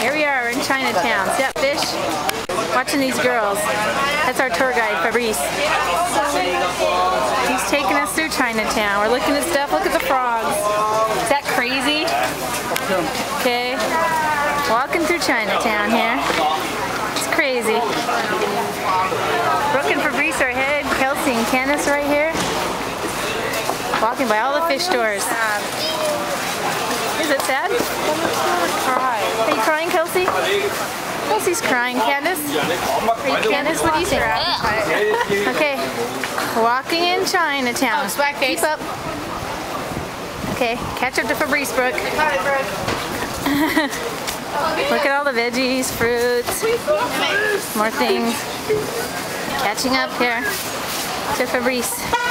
Here we are in Chinatown. That fish. Watching these girls. That's our tour guide, Fabrice. He's taking us through Chinatown. We're looking at stuff. Look at the frogs. Is that crazy? Okay. Walking through Chinatown here. It's crazy. Brooke and Fabrice are ahead. Kelsey and Candace right here. Walking by all the fish stores. Is it sad? Are you crying, Kelsey? Kelsey's crying. Candace? Candace? What do you think? Okay. Walking in Chinatown. Oh, swag face. Keep up. Okay, catch up to Fabrice Brooke. Look at all the veggies, fruits, more things. Catching up here to Fabrice.